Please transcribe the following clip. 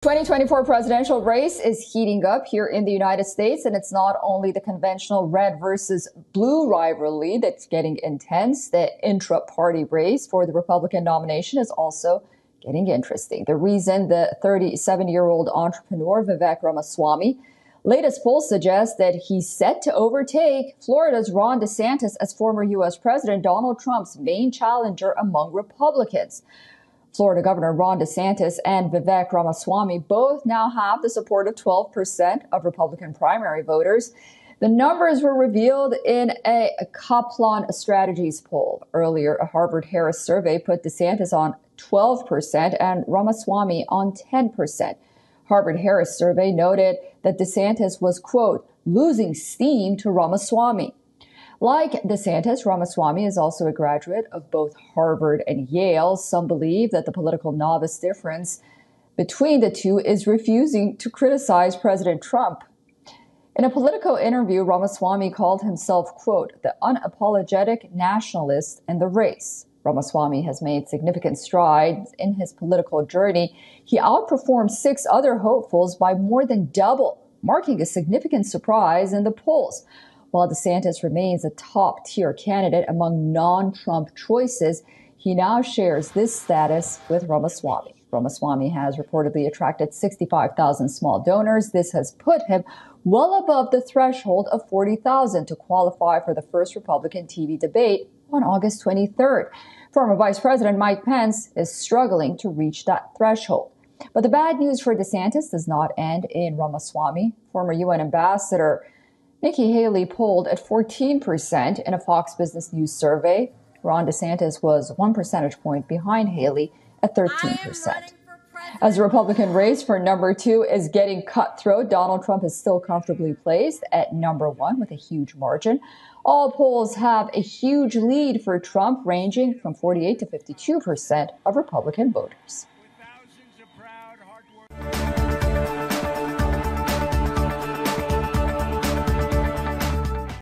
2024 presidential race is heating up here in the United States, and it's not only the conventional red versus blue rivalry that's getting intense. The intra-party race for the Republican nomination is also getting interesting. The reason the 37-year-old entrepreneur Vivek Ramaswamy latest polls suggest that he's set to overtake Florida's Ron DeSantis as former U.S. President Donald Trump's main challenger among Republicans. Florida Governor Ron DeSantis and Vivek Ramaswamy both now have the support of 12% of Republican primary voters. The numbers were revealed in a Kaplan Strategies poll. Earlier, a Harvard Harris survey put DeSantis on 12% and Ramaswamy on 10%. Harvard Harris survey noted that DeSantis was, quote, losing steam to Ramaswamy. Like DeSantis, Ramaswamy is also a graduate of both Harvard and Yale. Some believe that the political novice difference between the two is refusing to criticize President Trump. In a Politico interview, Ramaswamy called himself, quote, the unapologetic nationalist in the race. Ramaswamy has made significant strides in his political journey. He outperformed six other hopefuls by more than double, marking a significant surprise in the polls. While DeSantis remains a top tier candidate among non Trump choices, he now shares this status with Ramaswamy. Ramaswamy has reportedly attracted 65,000 small donors. This has put him well above the threshold of 40,000 to qualify for the first Republican TV debate on August 23rd. Former Vice President Mike Pence is struggling to reach that threshold. But the bad news for DeSantis does not end in Ramaswamy. Former UN Ambassador Nikki Haley polled at 14% in a Fox Business News survey. Ron DeSantis was one percentage point behind Haley at 13%. As the Republican race for number two is getting cutthroat, Donald Trump is still comfortably placed at number one with a huge margin. All polls have a huge lead for Trump, ranging from 48 to 52% of Republican voters.